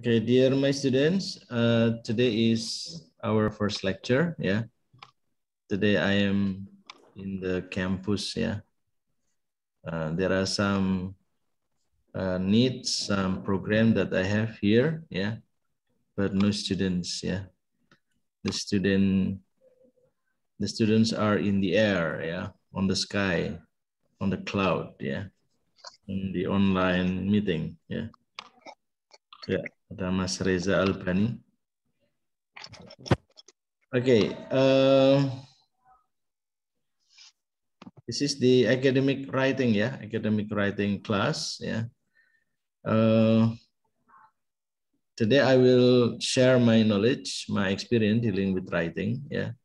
Okay, dear my students, uh, today is our first lecture. Yeah, today I am in the campus. Yeah, uh, there are some uh, needs, some program that I have here. Yeah, but no students. Yeah, the student, the students are in the air. Yeah, on the sky, on the cloud. Yeah, in the online meeting. Yeah. Yeah. Ada Mas Reza Albani. Okay. Uh, this is the academic writing, yeah, academic writing class, yeah. Uh, today I will share my knowledge, my experience dealing with writing, yeah.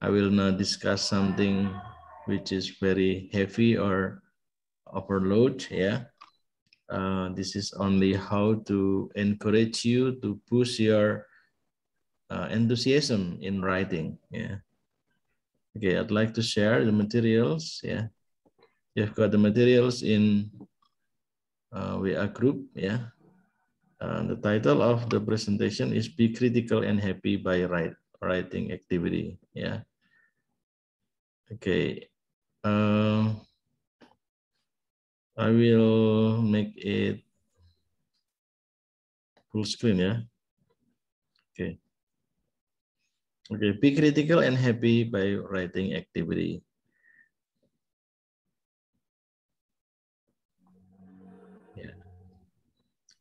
I will not discuss something which is very heavy or overload, yeah. Uh, this is only how to encourage you to push your uh, enthusiasm in writing. Yeah. Okay, I'd like to share the materials. Yeah. You've got the materials in uh, WA group. Yeah. Uh, the title of the presentation is Be Critical and Happy by write, Writing Activity. Yeah. Okay. Uh, I will make it full screen. Oke. Okay. Okay. be critical and happy by writing activity. Yeah.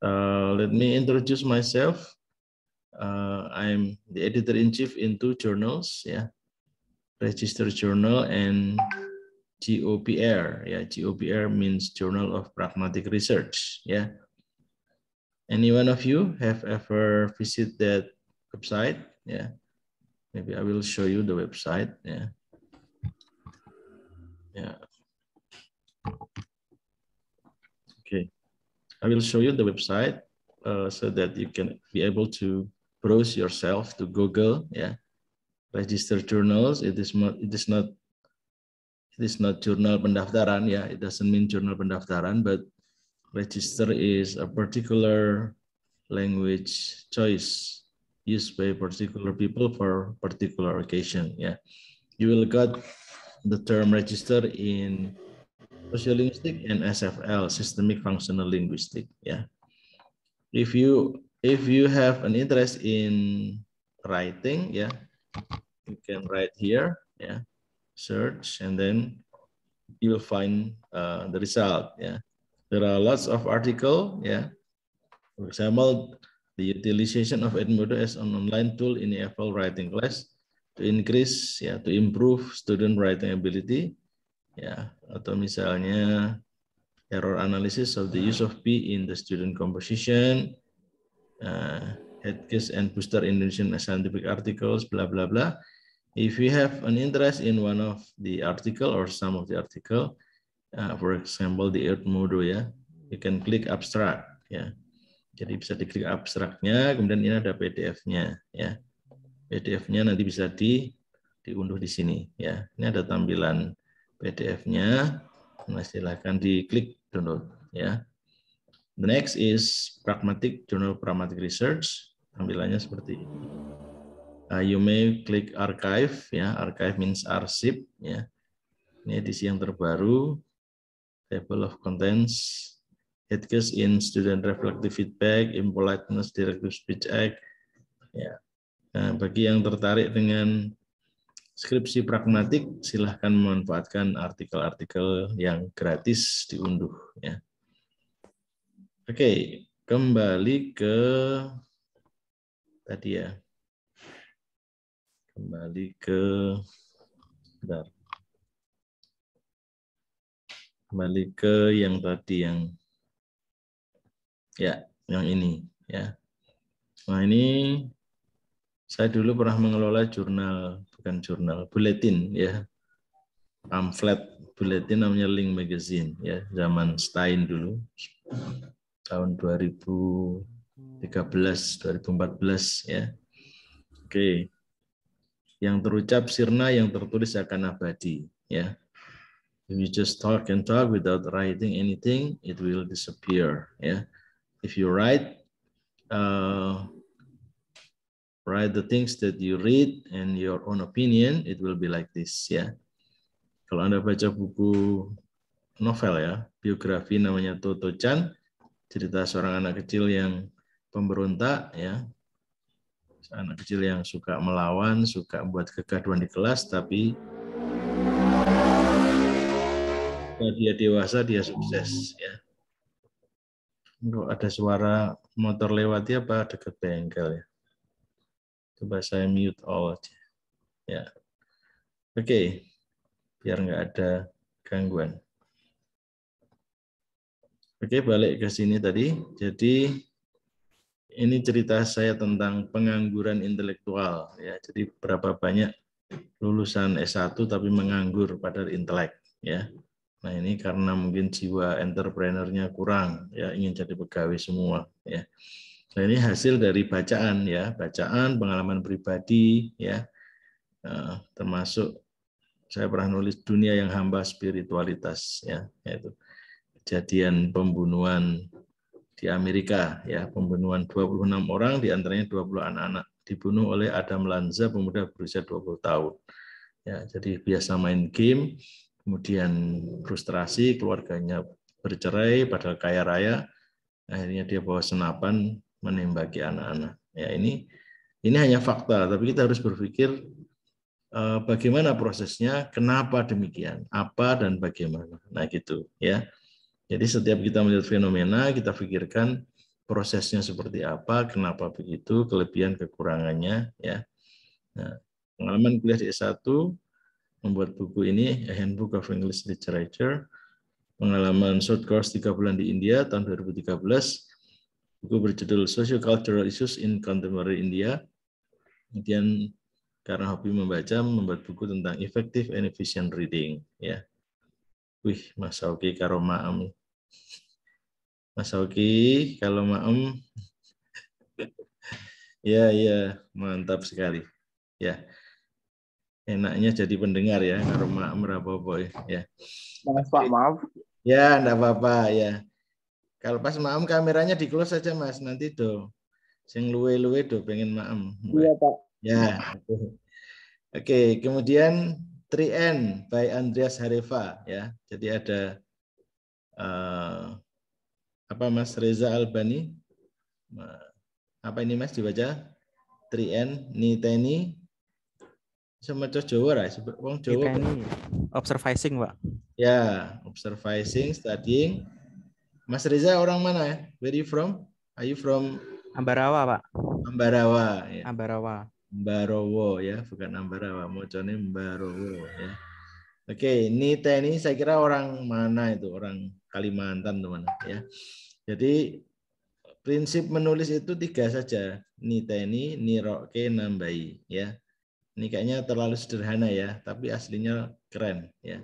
Uh, let me introduce myself. Uh, I'm the editor-in-chief in two journals, yeah, Register Journal and GOPR. Yeah, GOPR means Journal of Pragmatic Research. Yeah. Any one of you have ever visited that website? Yeah. Maybe I will show you the website. Yeah. Yeah. Okay. I will show you the website uh, so that you can be able to browse yourself to Google. Yeah. Register journals. It is not. It is not it is not jurnal pendaftaran yeah it doesn't mean jurnal pendaftaran but register is a particular language choice used by particular people for particular occasion yeah. You will got the term register in sociolinguistic and SFL systemic functional linguistic yeah. If you if you have an interest in writing yeah you can write here yeah search, and then you will find uh, the result. Yeah, there are lots of article. Yeah, for example, the utilization of Edmodo as an online tool in EFL writing class to increase, yeah, to improve student writing ability. Yeah, atau misalnya error analysis of the use of P in the student composition. Uh, headcase and booster Indonesian scientific articles, blah blah blah if you have an interest in one of the article or some of the article, uh, for example the Earth Modo ya, you can click abstract ya. Jadi bisa diklik abstraknya, kemudian ini ada PDF-nya ya. PDF-nya nanti bisa di diunduh di sini ya. Ini ada tampilan PDF-nya. Nah, silahkan diklik download ya. The next is Pragmatic Journal Pragmatic Research. Tampilannya seperti ini uh, you may click archive ya. Archive means arsip ya. Ini edisi yang terbaru. Table of contents. Headcase in student reflective feedback impoliteness directive speech act ya. Nah, bagi yang tertarik dengan skripsi pragmatik silahkan memanfaatkan artikel-artikel yang gratis diunduh ya. Oke kembali ke tadi ya kembali ke bentar. kembali ke yang tadi yang ya yang ini ya. Nah ini saya dulu pernah mengelola jurnal bukan jurnal buletin ya. Pamflet buletin namanya Link Magazine ya zaman Stein dulu. Tahun 2013 2014 ya. Oke yang terucap sirna, yang tertulis akan abadi. Ya, if you just talk and talk without writing anything, it will disappear. Ya, if you write, uh, write the things that you read and your own opinion, it will be like this ya. Kalau Anda baca buku novel ya, biografi namanya Toto Chan, cerita seorang anak kecil yang pemberontak ya. Anak kecil yang suka melawan, suka buat kegaduhan di kelas tapi dia dewasa dia sukses ya. Kalau ada suara motor lewat ya apa dekat bengkel ya. Coba saya mute all aja. Ya. Oke. Okay. Biar nggak ada gangguan. Oke, okay, balik ke sini tadi. Jadi ini cerita saya tentang pengangguran intelektual ya. Jadi berapa banyak lulusan S1 tapi menganggur pada intelek ya. Nah, ini karena mungkin jiwa entrepreneurnya kurang ya, ingin jadi pegawai semua ya. Nah, ini hasil dari bacaan ya, bacaan, pengalaman pribadi ya. Nah, termasuk saya pernah nulis dunia yang hamba spiritualitas ya, yaitu kejadian pembunuhan di Amerika ya, pembunuhan 26 orang di antaranya 20 anak-anak dibunuh oleh Adam Lanza pemuda berusia 20 tahun. Ya, jadi biasa main game, kemudian frustrasi, keluarganya bercerai padahal kaya raya, akhirnya dia bawa senapan menembaki anak-anak. Ya ini ini hanya fakta, tapi kita harus berpikir eh, bagaimana prosesnya, kenapa demikian, apa dan bagaimana. Nah gitu ya. Jadi setiap kita melihat fenomena, kita pikirkan prosesnya seperti apa, kenapa begitu, kelebihan kekurangannya ya. Nah, pengalaman kuliah di S1 membuat buku ini A Handbook of English Literature, pengalaman short course tiga bulan di India tahun 2013, Buku berjudul Social Cultural Issues in Contemporary India. Kemudian karena hobi membaca, membuat buku tentang effective and efficient reading. Ya, wih, Mas Oki karo maem. Mas Oki, kalau maem, ya ya mantap sekali. Ya, enaknya jadi pendengar ya, karo maem rapopo ya. Maaf Pak, maaf. Ya, enggak apa-apa ya. Kalau pas maem kameranya di close saja Mas, nanti do sing luwe-luwe do pengen maem. Iya, Pak. Ya. Oke, kemudian 3N by Andreas Hareva ya. Jadi ada uh, apa Mas Reza Albani? Apa ini Mas dibaca? 3N Niteni sama Jawa lah, wong Jawa. Observing, Pak. Ya, observing, studying, Mas Reza orang mana ya? Where you from? Are you from Ambarawa, Pak. Ambarawa. Ya. Ambarawa. Ambarowo ya, bukan Ambarawa. Mocone Ambarowo ya. Oke, ini ini saya kira orang mana itu? Orang Kalimantan teman ya. Jadi prinsip menulis itu tiga saja. Niteni, niroke, nambai ya. Ini kayaknya terlalu sederhana ya, tapi aslinya keren ya.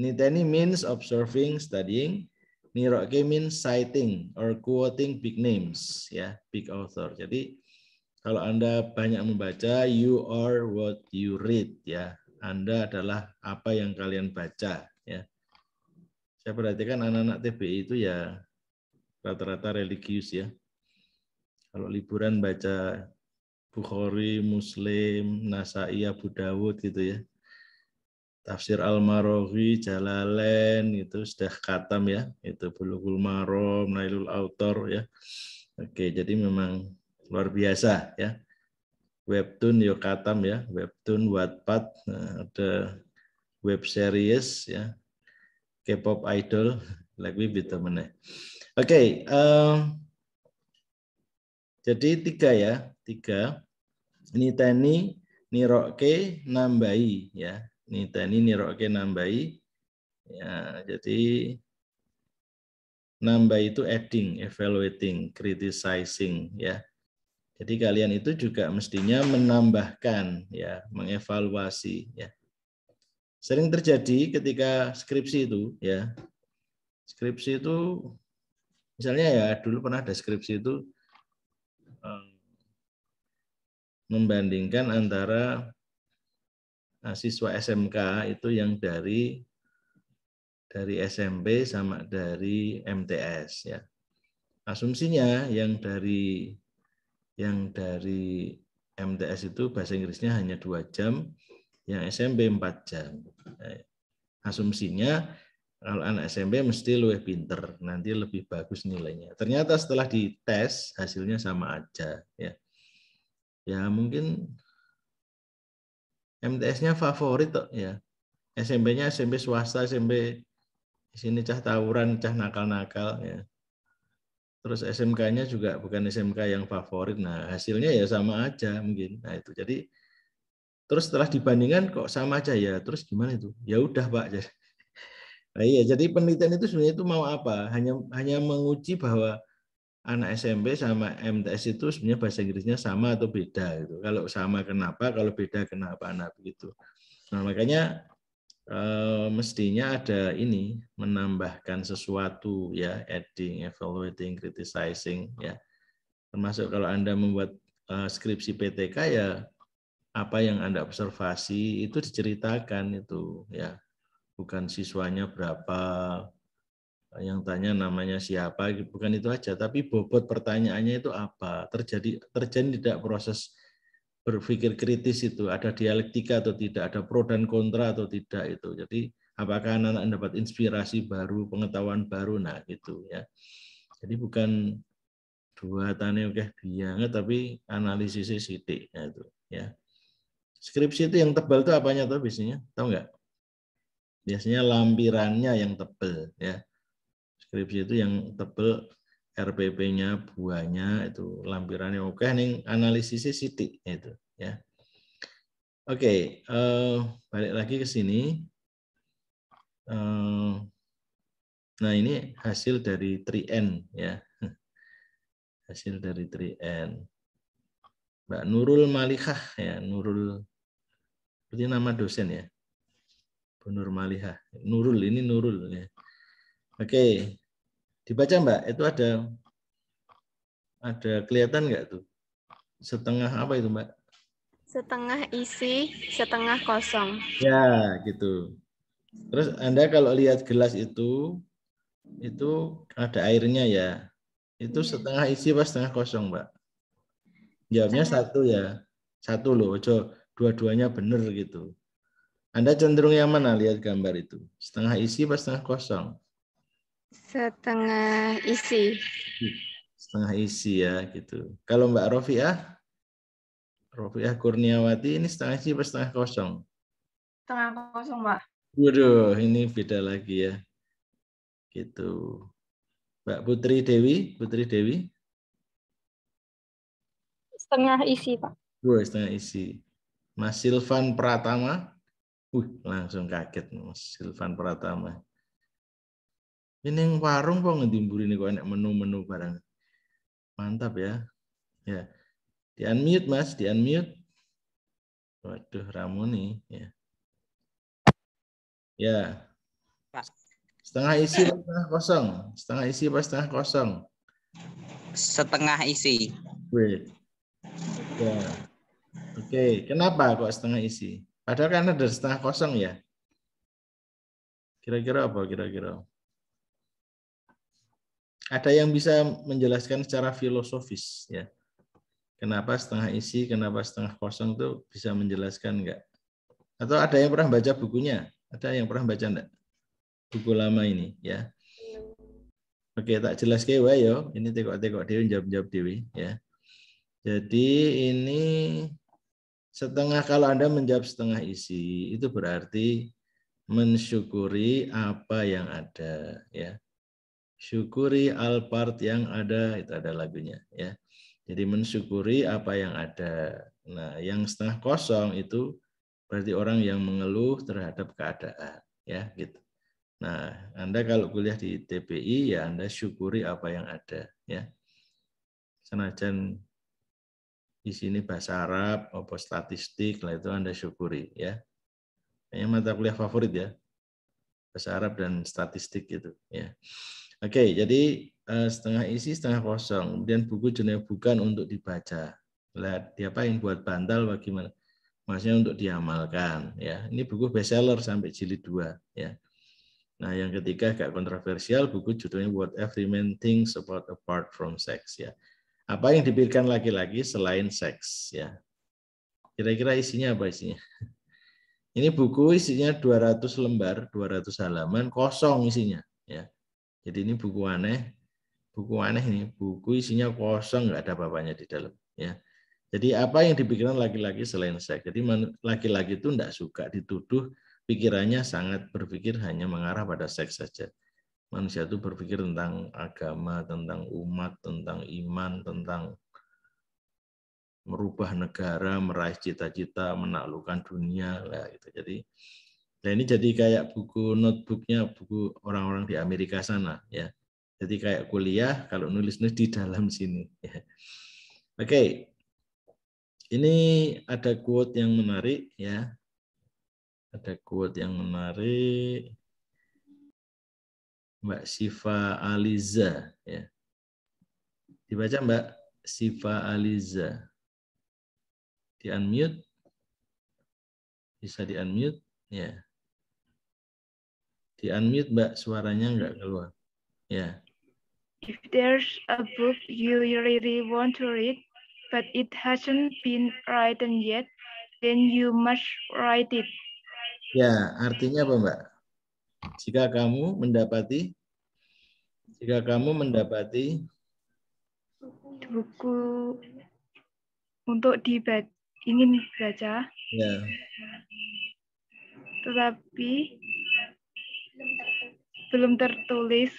Niteni means observing, studying. Niroke means citing or quoting big names, ya, big author. Jadi kalau Anda banyak membaca, you are what you read, ya. Anda adalah apa yang kalian baca, ya. Saya perhatikan anak-anak TBI itu ya rata-rata religius ya. Kalau liburan baca Bukhari, Muslim, Nasai, Abu Dawud gitu ya tafsir Al-Marawi, Jalalain itu sudah katam ya, itu Bulughul Maram, Nailul Autor ya. Oke, jadi memang luar biasa ya. Webtoon yo katam ya, webtoon Wattpad, nah, ada web series ya. K-pop idol, lagi gitu mana. Oke, um, jadi tiga ya, tiga. Ini tani, niroke, nambai ya niteni niroke nambai ya jadi nambah itu adding evaluating criticizing ya jadi kalian itu juga mestinya menambahkan ya mengevaluasi ya sering terjadi ketika skripsi itu ya skripsi itu misalnya ya dulu pernah ada skripsi itu eh, membandingkan antara Nah, siswa SMK itu yang dari dari SMP sama dari MTS ya. Asumsinya yang dari yang dari MTS itu bahasa Inggrisnya hanya dua jam, yang SMP 4 jam. Eh, asumsinya kalau anak SMP mesti lebih pinter, nanti lebih bagus nilainya. Ternyata setelah dites hasilnya sama aja ya. Ya mungkin MTS-nya favorit kok ya. SMP-nya SMP swasta, SMP sini cah tawuran, cah nakal-nakal ya. Terus SMK-nya juga bukan SMK yang favorit. Nah, hasilnya ya sama aja mungkin. Nah, itu. Jadi terus setelah dibandingkan kok sama aja ya. Terus gimana itu? Ya udah, Pak. Nah, iya, jadi penelitian itu sebenarnya itu mau apa? Hanya hanya menguji bahwa anak SMP sama MTS itu sebenarnya bahasa Inggrisnya sama atau beda gitu. Kalau sama kenapa, kalau beda kenapa, nah begitu. Nah, makanya eh, mestinya ada ini menambahkan sesuatu ya, adding, evaluating, criticizing ya. Termasuk kalau Anda membuat eh, skripsi PTK ya apa yang Anda observasi itu diceritakan itu ya. Bukan siswanya berapa, yang tanya namanya siapa, bukan itu aja, tapi bobot pertanyaannya itu apa, terjadi terjadi tidak proses berpikir kritis itu, ada dialektika atau tidak, ada pro dan kontra atau tidak itu. Jadi apakah anak-anak dapat inspirasi baru, pengetahuan baru, nah itu ya. Jadi bukan dua tane oke biang, tapi analisisnya sidik ya itu ya. Skripsi itu yang tebal itu apanya tuh biasanya? Tahu nggak? biasanya lampirannya yang tebel ya skripsi itu yang tebel RPP-nya buahnya itu lampirannya oke nih analisisnya sidik itu ya oke uh, balik lagi ke sini uh, nah ini hasil dari 3N ya hasil dari 3N Mbak Nurul Malikah ya Nurul berarti nama dosen ya Nur Malihah. Nurul ini Nurul ya. Oke. Dibaca Mbak, itu ada ada kelihatan nggak tuh? Setengah apa itu Mbak? Setengah isi, setengah kosong. Ya, gitu. Terus Anda kalau lihat gelas itu, itu ada airnya ya. Itu iya. setengah isi apa setengah kosong, Mbak? Jawabnya satu ya. Satu loh, dua-duanya benar gitu. Anda cenderung yang mana lihat gambar itu? Setengah isi atau setengah kosong? Setengah isi. Setengah isi ya gitu. Kalau Mbak Rofiah? Rofiah Kurniawati ini setengah isi atau setengah kosong? Setengah kosong, Mbak. Waduh, ini beda lagi ya. Gitu. Mbak Putri Dewi, Putri Dewi? Setengah isi, Pak. Wah, setengah isi. Mas Silvan Pratama? Uh, langsung kaget Mas Silvan Pratama. Ini warung kok ngedimburi ini kok enak menu-menu barang. Mantap ya. Ya. Di unmute Mas, di unmute. Waduh, Ramoni ya. Ya. Setengah isi setengah kosong? Setengah isi apa setengah kosong? Setengah isi. Wait. Ya. Oke, kenapa kok setengah isi? Padahal kan ada setengah kosong ya. Kira-kira apa kira-kira? Ada yang bisa menjelaskan secara filosofis ya. Kenapa setengah isi, kenapa setengah kosong itu bisa menjelaskan enggak? Atau ada yang pernah baca bukunya? Ada yang pernah baca enggak? Buku lama ini ya. Oke, tak jelas ke yo. Ini tekok-tekok dewi jawab-jawab dewi ya. Jadi ini Setengah kalau Anda menjawab setengah isi, itu berarti mensyukuri apa yang ada ya. Syukuri al part yang ada, itu ada lagunya ya. Jadi mensyukuri apa yang ada. Nah, yang setengah kosong itu berarti orang yang mengeluh terhadap keadaan ya gitu. Nah, Anda kalau kuliah di TPI ya Anda syukuri apa yang ada ya. Senajan di sini bahasa Arab, apa statistik, lah itu Anda syukuri ya. Kayaknya mata kuliah favorit ya. Bahasa Arab dan statistik gitu ya. Oke, jadi eh, setengah isi, setengah kosong. Kemudian buku jenis bukan untuk dibaca. Lihat yang buat bantal bagaimana? Maksudnya untuk diamalkan ya. Ini buku bestseller sampai jilid 2 ya. Nah, yang ketiga agak kontroversial, buku judulnya What Every Man Thinks About Apart from Sex ya Apa yang dipikirkan laki-laki selain seks ya? Kira-kira isinya apa isinya? Ini buku isinya 200 lembar, 200 halaman, kosong isinya ya. Jadi ini buku aneh, buku aneh ini, buku isinya kosong, nggak ada apa-apanya di dalam ya. Jadi apa yang dipikirkan laki-laki selain seks? Jadi laki-laki itu tidak suka dituduh pikirannya sangat berpikir hanya mengarah pada seks saja manusia itu berpikir tentang agama, tentang umat, tentang iman, tentang merubah negara, meraih cita-cita, menaklukkan dunia lah gitu. Jadi nah ini jadi kayak buku notebooknya buku orang-orang di Amerika sana ya. Jadi kayak kuliah kalau nulis-nulis di dalam sini. Ya. Oke, ini ada quote yang menarik ya. Ada quote yang menarik. Mbak Siva Aliza ya. Dibaca Mbak Siva Aliza. Di unmute. Bisa di unmute ya. Di unmute Mbak suaranya enggak keluar. Ya. If there's a book you really want to read, but it hasn't been written yet, then you must write it. Ya, artinya apa Mbak? Jika kamu mendapati jika kamu mendapati buku untuk dibaca ingin baca ya tetapi belum tertulis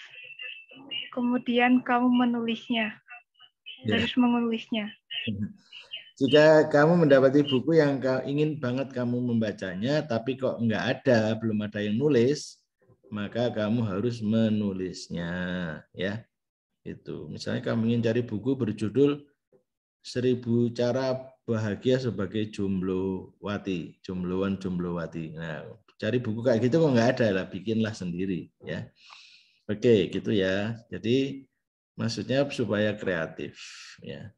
kemudian kamu menulisnya ya. harus menulisnya. Jika kamu mendapati buku yang ingin banget kamu membacanya tapi kok nggak ada belum ada yang nulis maka kamu harus menulisnya ya. Itu. Misalnya kamu ingin cari buku berjudul seribu cara bahagia sebagai jomblo wati jombloan jomblowati nah cari buku kayak gitu kok nggak ada lah bikinlah sendiri ya oke gitu ya jadi maksudnya supaya kreatif ya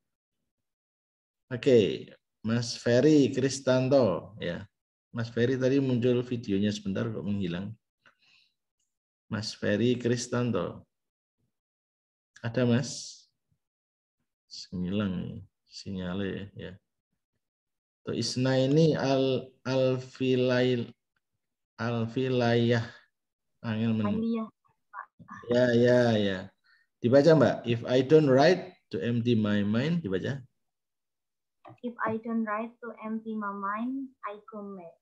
oke Mas Ferry Kristanto ya Mas Ferry tadi muncul videonya sebentar kok menghilang Mas Ferry Kristanto. Ada Mas? Sembilan sinyale ya. Tuh Isna ini al alfilail alfilayah angel men. Ya ya ya. Dibaca Mbak. If I don't write to empty my mind, dibaca. If I don't write to empty my mind, I commit.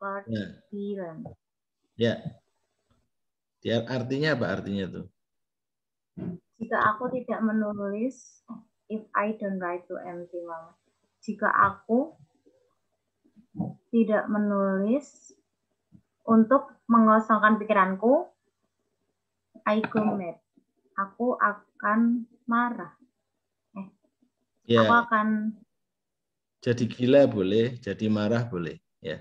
But ya. Ya, dia artinya apa artinya tuh? Jika aku tidak menulis, if I don't write to empty mama. Jika aku tidak menulis untuk mengosongkan pikiranku, I commit. Aku akan marah. Eh, ya. Aku akan jadi gila boleh, jadi marah boleh. Ya.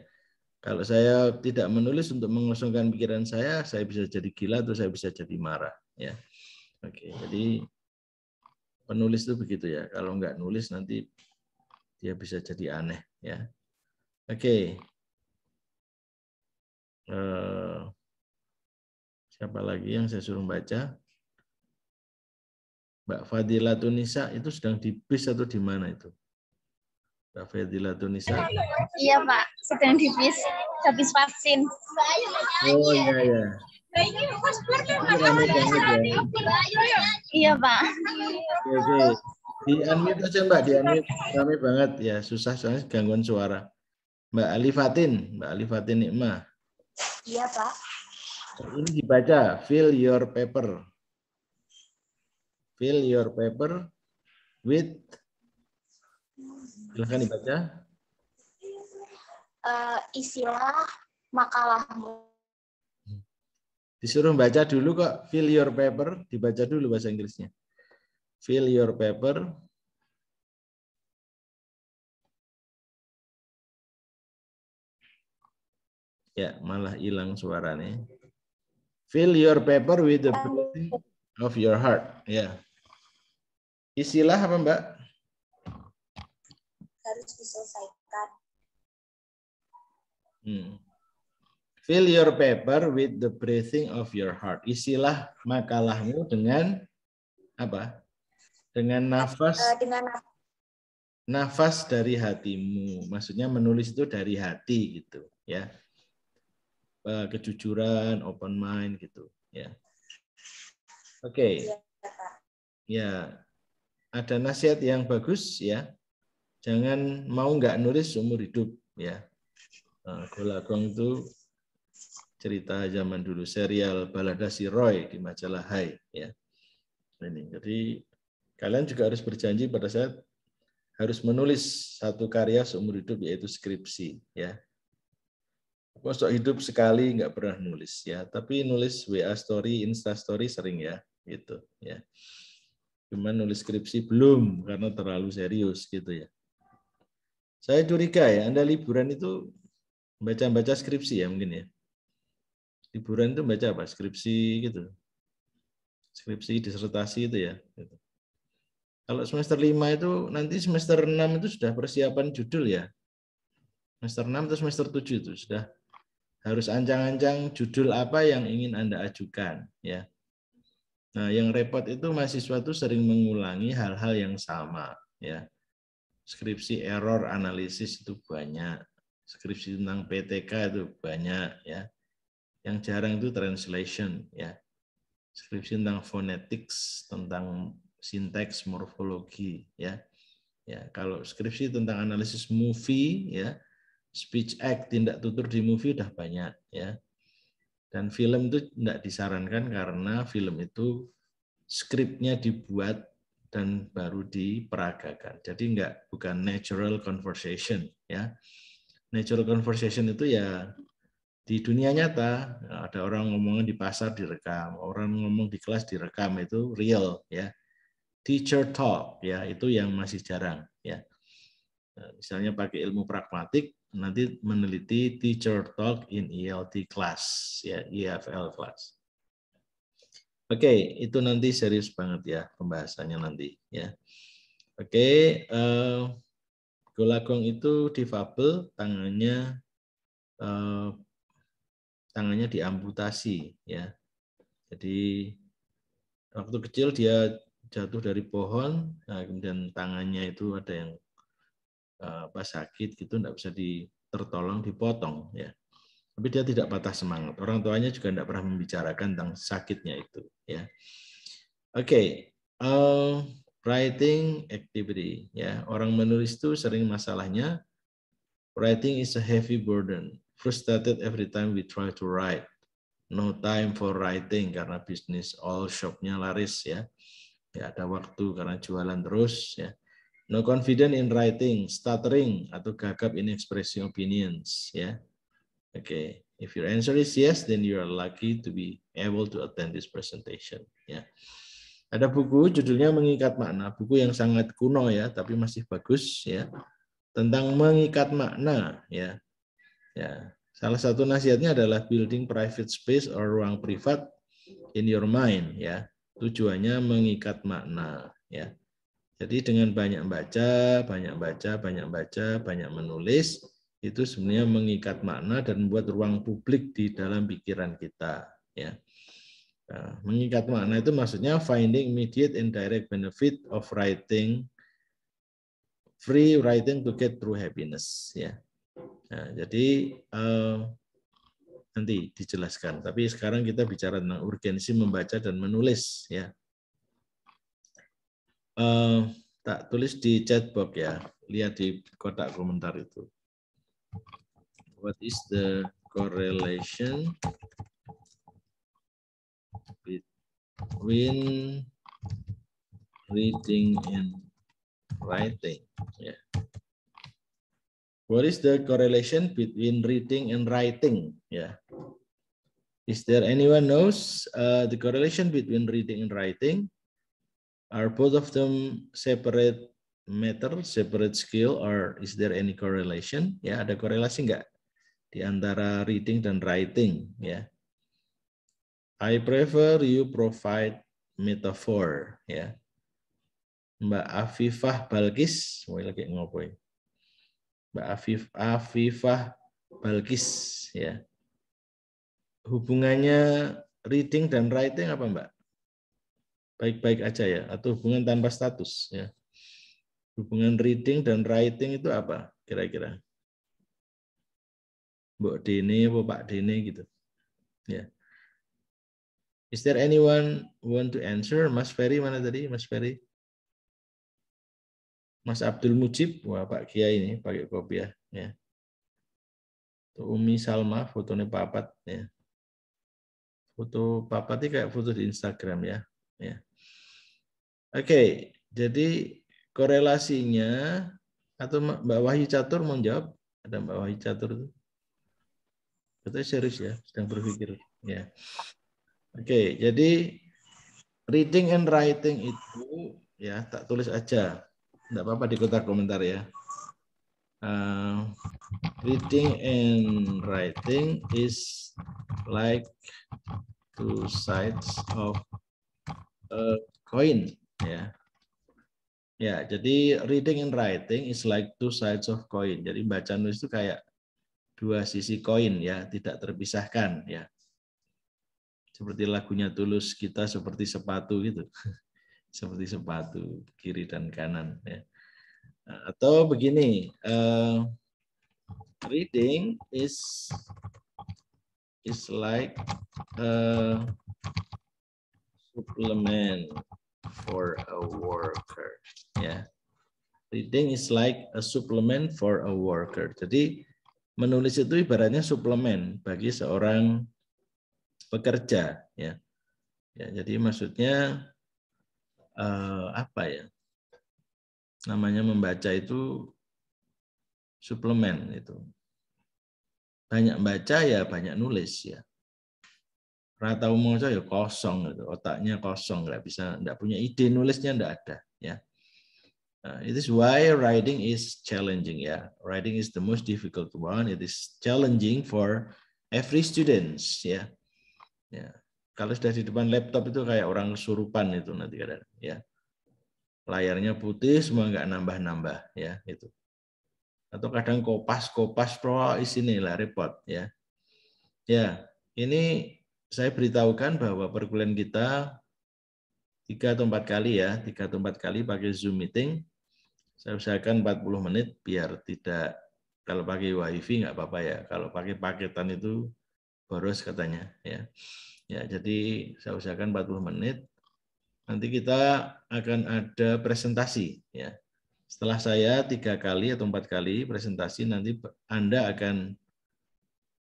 Kalau saya tidak menulis untuk mengosongkan pikiran saya, saya bisa jadi gila atau saya bisa jadi marah. Ya, oke. Jadi penulis itu begitu ya. Kalau nggak nulis nanti dia bisa jadi aneh. Ya, oke. Uh, siapa lagi yang saya suruh baca? Mbak Fadila Tunisa itu sedang di bis atau di mana itu? Mbak Fadila Tunisa? Iya Pak, sedang di bis, habis vaksin. Oh iya iya. Iya Pak. Oke, oke. Di unmute aja Mbak, di unmute. Kami banget ya, susah soalnya gangguan suara. Mbak Ali Fatin, Mbak Ali Fatin Nikmah. Iya Pak. Ini dibaca, fill your paper. Fill your paper with Silahkan dibaca. Uh, isilah makalahmu. Disuruh baca dulu kok. Fill your paper. Dibaca dulu bahasa Inggrisnya. Fill your paper. Ya, malah hilang suaranya. Fill your paper with the breathing of your heart. Ya. Isilah apa, Mbak? harus diselesaikan. Hmm. Fill your paper with the breathing of your heart. Isilah makalahmu dengan apa? Dengan nafas Eh, dengan nafas dari hatimu. Maksudnya menulis itu dari hati gitu, ya. Eh, Kejujuran, open mind gitu, ya. Oke. Ya. Ada nasihat yang bagus ya. Jangan mau nggak nulis seumur hidup ya. Nah, Golagong itu cerita zaman dulu serial Balada si Roy di majalah Hai ya. Ini jadi kalian juga harus berjanji pada saat harus menulis satu karya seumur hidup yaitu skripsi ya. Masuk hidup sekali nggak pernah nulis ya, tapi nulis WA story, Insta story sering ya, gitu ya. Cuman nulis skripsi belum karena terlalu serius gitu ya. Saya curiga ya, Anda liburan itu baca-baca skripsi ya mungkin ya. Liburan itu baca apa? Skripsi gitu. Skripsi, disertasi itu ya. Gitu. Kalau semester 5 itu nanti semester 6 itu sudah persiapan judul ya. Semester 6 atau semester 7 itu sudah harus ancang-ancang judul apa yang ingin Anda ajukan ya. Nah, yang repot itu mahasiswa itu sering mengulangi hal-hal yang sama ya. Skripsi error analisis itu banyak. Skripsi tentang PTK itu banyak ya. Yang jarang itu translation ya. Skripsi tentang phonetics, tentang sinteks, morfologi ya. Ya, kalau skripsi tentang analisis movie ya, speech act, tindak tutur di movie udah banyak ya. Dan film itu tidak disarankan karena film itu skripnya dibuat dan baru diperagakan. Jadi enggak bukan natural conversation ya. Natural conversation itu ya di dunia nyata ada orang ngomong di pasar direkam, orang ngomong di kelas direkam itu real ya. Teacher talk ya itu yang masih jarang ya. Misalnya pakai ilmu pragmatik nanti meneliti teacher talk in ELT class ya EFL class. Oke, itu nanti serius banget ya pembahasannya nanti ya. Oke, eh, Golagong itu difabel, tangannya eh, tangannya diamputasi ya. Jadi waktu kecil dia jatuh dari pohon, nah, kemudian tangannya itu ada yang apa sakit gitu tidak bisa di tertolong dipotong ya. Tapi dia tidak patah semangat. Orang tuanya juga tidak pernah membicarakan tentang sakitnya itu ya. Oke okay. uh, writing activity ya. Orang menulis itu sering masalahnya writing is a heavy burden. Frustrated every time we try to write. No time for writing karena bisnis all shopnya laris ya. Ya ada waktu karena jualan terus ya No confident in writing, stuttering atau gagap in expressing opinions. Ya, oke. Okay. If your answer is yes, then you are lucky to be able to attend this presentation. Ya. Ada buku judulnya mengikat makna, buku yang sangat kuno ya, tapi masih bagus ya. Tentang mengikat makna ya. Ya. Salah satu nasihatnya adalah building private space or ruang privat in your mind ya. Tujuannya mengikat makna ya. Jadi dengan banyak baca, banyak baca, banyak baca, banyak menulis, itu sebenarnya mengikat makna dan membuat ruang publik di dalam pikiran kita. Ya. Nah, mengikat makna itu maksudnya finding immediate and direct benefit of writing, free writing to get true happiness. Ya. Nah, jadi eh, nanti dijelaskan. Tapi sekarang kita bicara tentang urgensi membaca dan menulis. Ya. Uh, tak tulis di chat box ya. Lihat di kotak komentar itu. What is the correlation between reading and writing? Yeah. What is the correlation between reading and writing? Yeah. Is there anyone knows uh, the correlation between reading and writing? Are both of them separate matter, separate skill, or is there any correlation? Ya, ada korelasi nggak di antara reading dan writing? Ya. I prefer you provide metaphor. Ya. Mbak Afifah Balkis, mau lagi ngopoin. Mbak Afif, Afifah Balkis, ya. Hubungannya reading dan writing apa Mbak? Baik-baik aja ya atau hubungan tanpa status ya. Hubungan reading dan writing itu apa kira-kira? Mbok Dene Pak Dene gitu. Ya. Is there anyone want to answer? Mas Ferry mana tadi? Mas Ferry? Mas Abdul Mujib, wah Pak Kiai ini pakai kopiah ya. Tuh Umi Salma fotonya papat ya. Foto papat ini kayak foto di Instagram ya. ya. Oke, jadi korelasinya atau Mbak Wahyu Catur mau jawab? Ada Mbak Wahyu Catur tuh. Kita serius ya, sedang berpikir ya. Oke, jadi reading and writing itu ya tak tulis aja. Tidak apa-apa di kotak komentar ya. Uh, reading and writing is like two sides of a coin ya. Ya, jadi reading and writing is like two sides of coin. Jadi baca nulis itu kayak dua sisi koin ya, tidak terpisahkan ya. Seperti lagunya Tulus kita seperti sepatu gitu. seperti sepatu kiri dan kanan ya. Atau begini, uh, reading is is like a supplement for a worker. Ya, reading is like a supplement for a worker. Jadi menulis itu ibaratnya suplemen bagi seorang pekerja. Ya, ya jadi maksudnya uh, apa ya? Namanya membaca itu suplemen itu. Banyak baca ya banyak nulis ya rata umum ya kosong gitu. otaknya kosong nggak bisa nggak punya ide nulisnya nggak ada ya. Uh, it is why writing is challenging ya. Writing is the most difficult one. It is challenging for every students ya. Ya. Kalau sudah di depan laptop itu kayak orang kesurupan itu nanti kadang ya. Layarnya putih semua nggak nambah-nambah ya itu atau kadang kopas kopas pro isini lah repot ya. Ya ini saya beritahukan bahwa perkuliahan kita tiga atau empat kali ya, tiga atau empat kali pakai Zoom meeting. Saya usahakan 40 menit biar tidak kalau pakai wifi nggak apa-apa ya. Kalau pakai paketan itu boros katanya ya. Ya, jadi saya usahakan 40 menit. Nanti kita akan ada presentasi ya. Setelah saya tiga kali atau empat kali presentasi, nanti Anda akan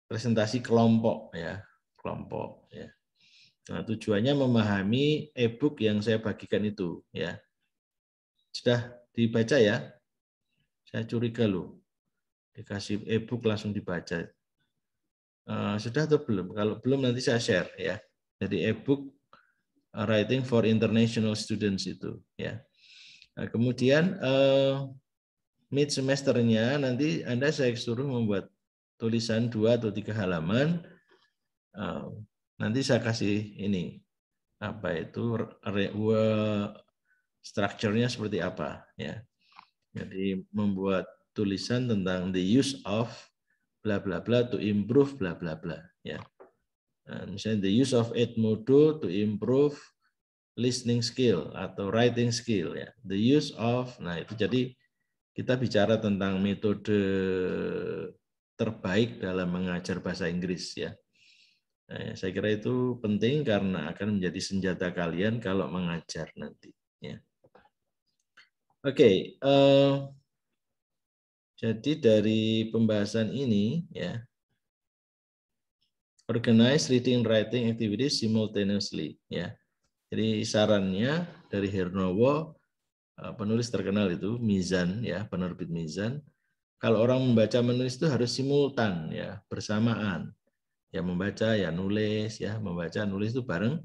presentasi kelompok ya kelompok ya. Nah, tujuannya memahami e-book yang saya bagikan itu ya. Sudah dibaca ya? Saya curiga loh. Dikasih e-book langsung dibaca. Uh, sudah atau belum? Kalau belum nanti saya share ya. Jadi e-book uh, Writing for International Students itu ya. Nah, kemudian uh, mid semesternya nanti Anda saya suruh membuat tulisan dua atau tiga halaman nanti saya kasih ini apa itu strukturnya seperti apa ya. Jadi membuat tulisan tentang the use of bla bla bla to improve bla bla bla ya. Nah, misalnya the use of Edmodo to improve listening skill atau writing skill ya. The use of nah itu jadi kita bicara tentang metode terbaik dalam mengajar bahasa Inggris ya. Nah, saya kira itu penting karena akan menjadi senjata kalian kalau mengajar nanti. Ya. Oke, okay, uh, eh, jadi dari pembahasan ini ya, organize reading writing activities simultaneously ya. Jadi sarannya dari Hernowo eh, penulis terkenal itu Mizan ya, penerbit Mizan. Kalau orang membaca menulis itu harus simultan ya, bersamaan ya membaca ya nulis ya. Membaca nulis itu bareng.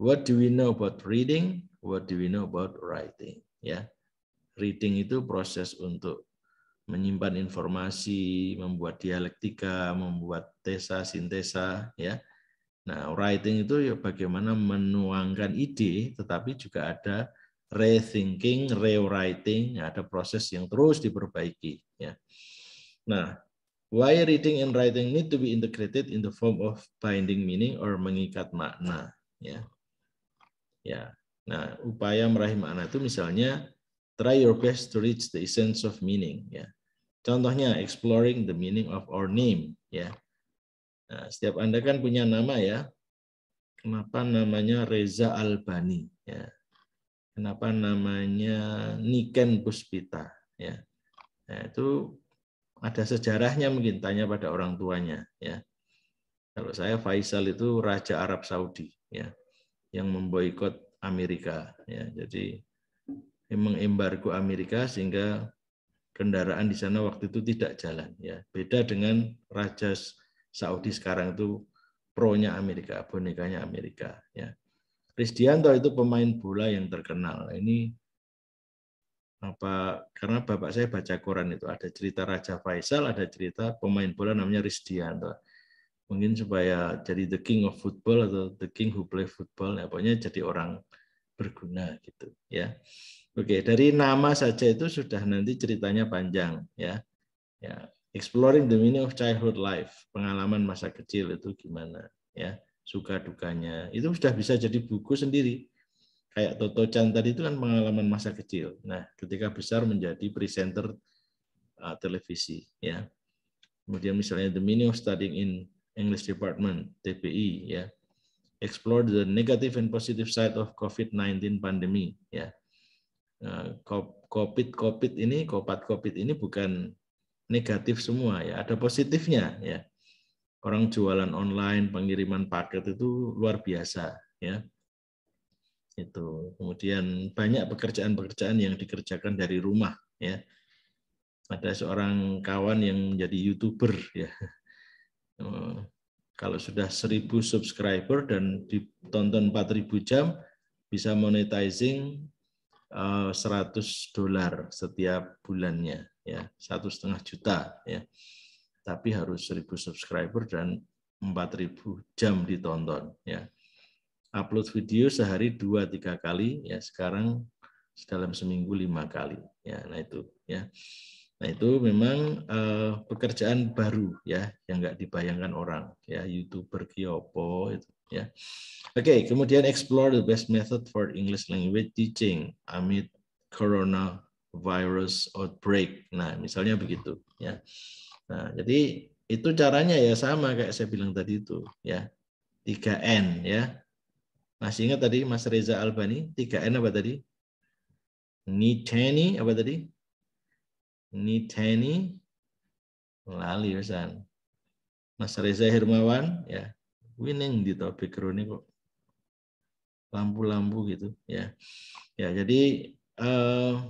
What do we know about reading? What do we know about writing? Ya. Reading itu proses untuk menyimpan informasi membuat dialektika membuat tesa sintesa ya. Nah writing itu ya bagaimana menuangkan ide tetapi juga ada rethinking rewriting. Ada proses yang terus diperbaiki ya. Nah Why reading and writing need to be integrated in the form of binding meaning or mengikat makna. Ya, ya. Nah, upaya meraih makna itu misalnya try your best to reach the essence of meaning ya. Contohnya exploring the meaning of our name ya. Nah, setiap Anda kan punya nama ya. Kenapa namanya Reza Albani ya. Kenapa namanya Niken Puspita ya. Nah, itu ada sejarahnya mungkin tanya pada orang tuanya ya. Kalau saya Faisal itu raja Arab Saudi ya yang memboikot Amerika ya. Jadi memang embargo Amerika sehingga kendaraan di sana waktu itu tidak jalan ya. Beda dengan raja Saudi sekarang itu pro-nya Amerika, bonekanya Amerika ya. Risdianto itu pemain bola yang terkenal. Ini apa karena bapak saya baca koran itu ada cerita Raja Faisal, ada cerita pemain bola namanya Risdianto mungkin supaya jadi the king of football atau the king who play football ya pokoknya jadi orang berguna gitu ya. Oke dari nama saja itu sudah nanti ceritanya panjang ya. Ya exploring the meaning of childhood life pengalaman masa kecil itu gimana ya suka dukanya. Itu sudah bisa jadi buku sendiri kayak Toto Chan tadi itu kan pengalaman masa kecil nah ketika besar menjadi presenter uh, televisi ya kemudian misalnya the meaning of studying in English Department, TPI, ya. Explore the negative and positive side of COVID-19 pandemi, ya. Nah, COVID COVID ini, COVID COVID ini bukan negatif semua ya, ada positifnya ya. Orang jualan online, pengiriman paket itu luar biasa ya. Itu. Kemudian banyak pekerjaan-pekerjaan yang dikerjakan dari rumah ya. Ada seorang kawan yang menjadi YouTuber ya Eh, kalau sudah 1000 subscriber dan ditonton 4000 jam bisa monetizing 100 eh, dolar setiap bulannya ya satu setengah juta ya tapi harus 1000 subscriber dan 4000 jam ditonton ya upload video sehari dua tiga kali ya sekarang dalam seminggu lima kali ya nah itu ya Nah itu memang uh, pekerjaan baru ya yang nggak dibayangkan orang ya youtuber kiopo itu ya. Oke okay, kemudian explore the best method for English language teaching amid coronavirus outbreak. Nah misalnya begitu ya. Nah jadi itu caranya ya sama kayak saya bilang tadi itu ya 3N ya. Masih ingat tadi Mas Reza Albani 3N apa tadi? Niteni apa tadi? Niteni lali pesan. Mas Reza Hermawan ya winning di topik ini kok lampu-lampu gitu ya ya jadi uh,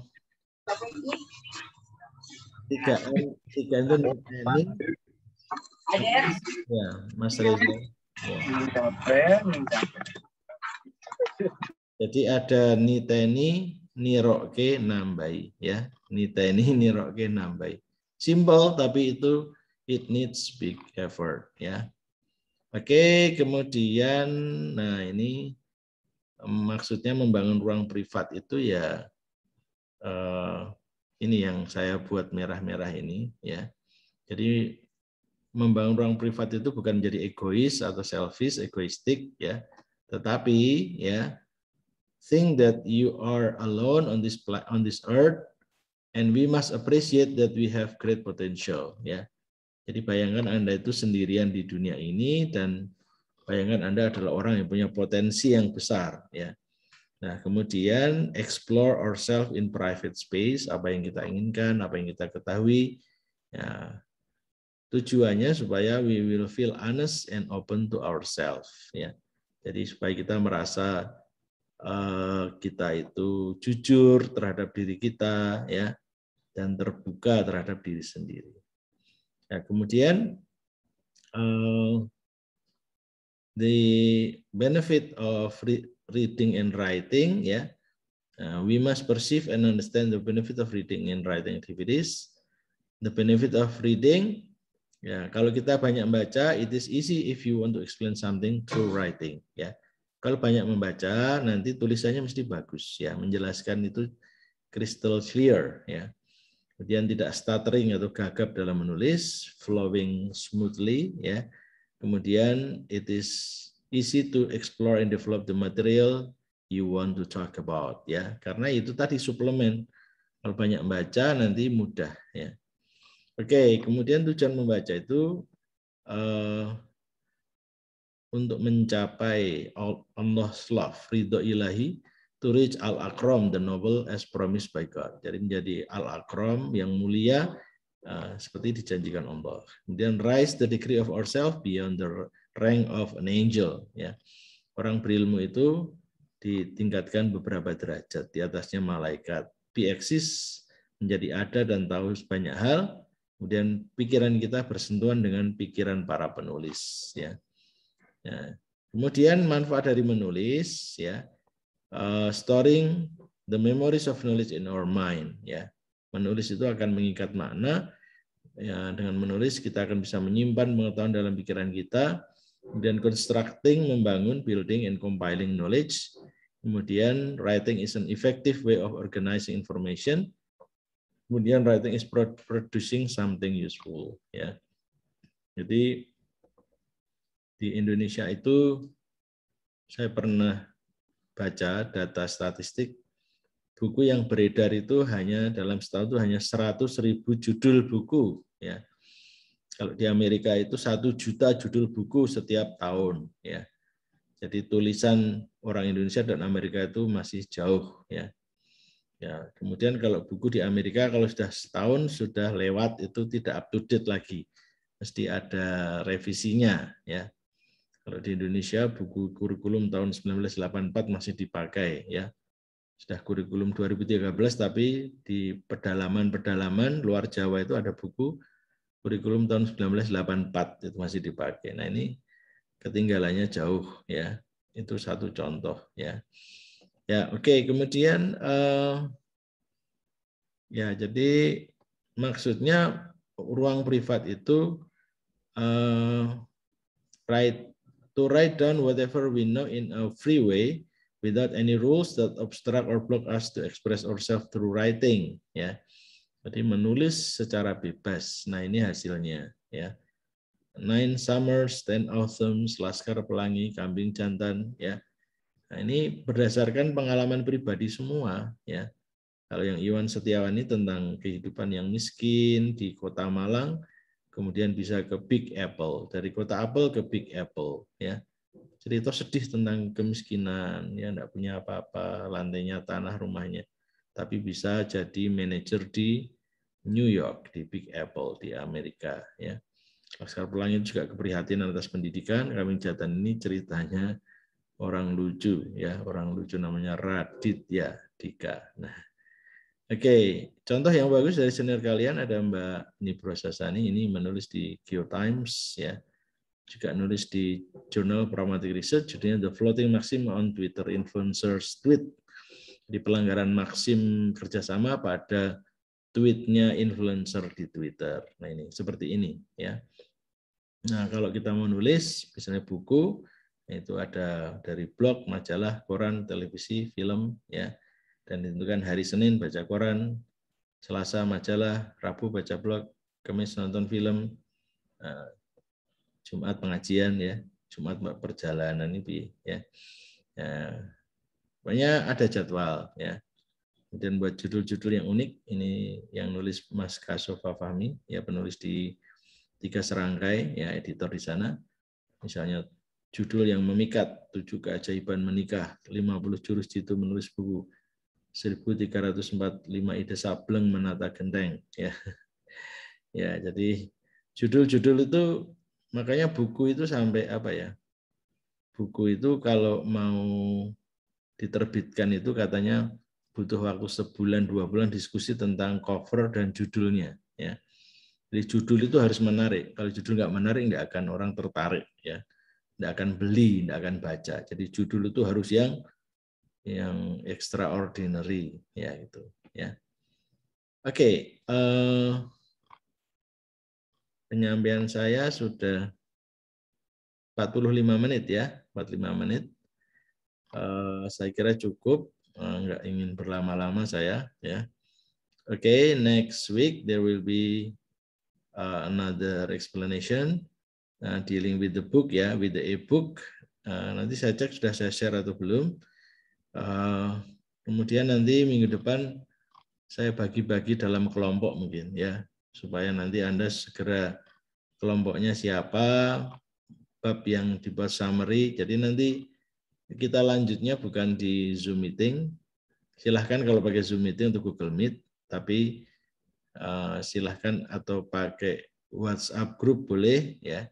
tiga tiga itu Niteni ya Mas Reza ya. Jadi ada Niteni niroke nambai ya. Niteni niroke nambai simple tapi itu it needs big effort ya. Oke kemudian nah ini maksudnya membangun ruang privat itu ya uh, ini yang saya buat merah-merah ini ya. Jadi membangun ruang privat itu bukan menjadi egois atau selfish egoistik ya tetapi ya think that you are alone on this on this earth and we must appreciate that we have great potential ya. Jadi bayangkan Anda itu sendirian di dunia ini dan bayangkan Anda adalah orang yang punya potensi yang besar ya. Nah, kemudian explore ourselves in private space, apa yang kita inginkan, apa yang kita ketahui. Ya, tujuannya supaya we will feel honest and open to ourselves ya. Jadi supaya kita merasa Eh, kita itu jujur terhadap diri kita ya dan terbuka terhadap diri sendiri. Nah, kemudian uh, the benefit of reading and writing ya uh, we must perceive and understand the benefit of reading and writing activities the benefit of reading ya kalau kita banyak membaca it is easy if you want to explain something through writing ya kalau banyak membaca, nanti tulisannya mesti bagus ya, menjelaskan itu crystal clear ya. Kemudian tidak stuttering atau gagap dalam menulis, flowing smoothly ya. Kemudian it is easy to explore and develop the material you want to talk about ya. Karena itu tadi suplemen. Kalau banyak baca nanti mudah ya. Oke, kemudian tujuan membaca itu uh, untuk mencapai Allah's love, ridho ilahi, to reach al-akram, the noble as promised by God. Jadi menjadi al-akram yang mulia uh, seperti dijanjikan Allah. Kemudian rise the degree of ourselves beyond the rank of an angel. Ya, orang berilmu itu ditingkatkan beberapa derajat di atasnya malaikat. Be exist menjadi ada dan tahu banyak hal. Kemudian pikiran kita bersentuhan dengan pikiran para penulis. Ya. ya. Kemudian manfaat dari menulis, ya, uh, storing the memories of knowledge in our mind. Ya, menulis itu akan mengikat makna. Ya, dengan menulis kita akan bisa menyimpan pengetahuan dalam pikiran kita. Kemudian constructing, membangun, building, and compiling knowledge Kemudian writing is an effective way of organizing information. Kemudian writing is producing something useful. Ya, jadi di Indonesia itu saya pernah baca data statistik buku yang beredar itu hanya dalam setahun itu hanya 100 ribu judul buku ya kalau di Amerika itu satu juta judul buku setiap tahun ya jadi tulisan orang Indonesia dan Amerika itu masih jauh ya. Ya, kemudian kalau buku di Amerika kalau sudah setahun sudah lewat itu tidak up to date lagi. Mesti ada revisinya ya. Kalau di Indonesia buku kurikulum tahun 1984 masih dipakai ya. Sudah kurikulum 2013 tapi di pedalaman-pedalaman luar Jawa itu ada buku kurikulum tahun 1984 itu masih dipakai. Nah, ini ketinggalannya jauh ya. Itu satu contoh ya. Ya, oke. Okay. Kemudian uh, ya jadi maksudnya ruang privat itu uh, write to write down whatever we know in a free way without any rules that obstruct or block us to express ourselves through writing ya. Jadi menulis secara bebas. Nah, ini hasilnya ya. Nine Summers, Ten Autumns, Laskar Pelangi, Kambing Jantan, ya. Nah, ini berdasarkan pengalaman pribadi semua, ya. Kalau yang Iwan Setiawan ini tentang kehidupan yang miskin di Kota Malang, kemudian bisa ke Big Apple, dari Kota Apple ke Big Apple, ya. Cerita sedih tentang kemiskinan, ya, enggak punya apa-apa, lantainya tanah rumahnya, tapi bisa jadi manajer di New York di Big Apple di Amerika, ya Laskar Pelangi juga keprihatinan atas pendidikan. Kami Jatan ini ceritanya orang lucu ya, orang lucu namanya Radit ya Dika. Nah, oke, okay. contoh yang bagus dari senior kalian ada Mbak Nibro Sasani ini menulis di Times ya, juga nulis di Journal Pragmatic Research judulnya The Floating Maxim on Twitter Influencers Tweet. Di pelanggaran maksim kerjasama pada tweetnya influencer di Twitter. Nah ini seperti ini ya. Nah, kalau kita mau nulis, misalnya buku, itu ada dari blog, majalah, koran, televisi, film, ya, dan ditentukan hari Senin baca koran, Selasa majalah, Rabu baca blog, Kamis nonton film, eh, Jumat pengajian, ya, Jumat perjalanan ini, ya. ya. Pokoknya ada jadwal, ya. Kemudian buat judul-judul yang unik, ini yang nulis Mas Kasofa Fahmi, ya penulis di tiga serangkai ya editor di sana. Misalnya judul yang memikat, tujuh keajaiban menikah, 50 jurus jitu menulis buku, 1345 ide sableng menata genteng ya. Ya, jadi judul-judul itu makanya buku itu sampai apa ya? Buku itu kalau mau diterbitkan itu katanya butuh waktu sebulan dua bulan diskusi tentang cover dan judulnya ya jadi judul itu harus menarik. Kalau judul nggak menarik, nggak akan orang tertarik, ya, nggak akan beli, nggak akan baca. Jadi judul itu harus yang yang extraordinary, ya itu, ya. Oke, okay, uh, eh, penyampaian saya sudah 45 menit ya, 45 menit. Uh, saya kira cukup, uh, nggak ingin berlama-lama saya, ya. Oke, okay, next week there will be uh, another explanation uh, dealing with the book ya, with the e-book. Uh, nanti saya cek sudah saya share atau belum. Eh, kemudian nanti minggu depan saya bagi-bagi dalam kelompok mungkin ya supaya nanti Anda segera kelompoknya siapa, bab yang dibuat summary. Jadi nanti kita lanjutnya bukan di Zoom meeting. Silahkan kalau pakai Zoom meeting untuk Google Meet, tapi uh, silahkan atau pakai WhatsApp grup boleh ya.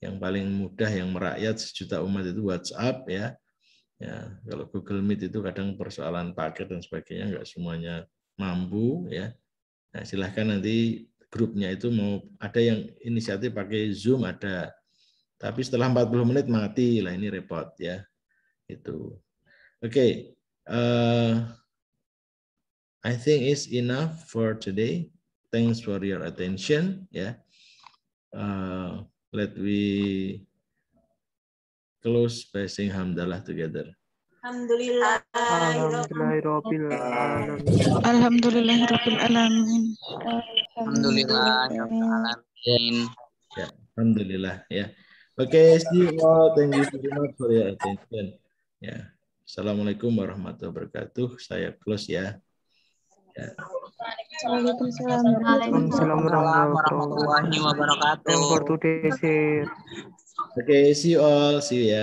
Yang paling mudah yang merakyat sejuta umat itu WhatsApp ya. Ya, kalau Google Meet itu kadang persoalan paket dan sebagainya nggak semuanya mampu ya. Nah, silahkan nanti grupnya itu mau ada yang inisiatif pakai Zoom ada. Tapi setelah 40 menit mati lah ini repot ya. Itu. Oke. Okay. Uh, I think it's enough for today. Thanks for your attention ya. Uh, let we close by saying hamdalah together. Alhamdulillah. Alhamdulillahirabbil alamin. Alhamdulillahirabbil alamin. Alhamdulillah. Ya, alhamdulillah ya. Oke, okay, see you all. Thank you very much for your attention. Ya. Assalamualaikum warahmatullahi wabarakatuh. Saya close ya. Ya. Waalaikumsalam warahmatullahi wabarakatuh. Yang for today, sir. Oke, okay, see you all. See you ya.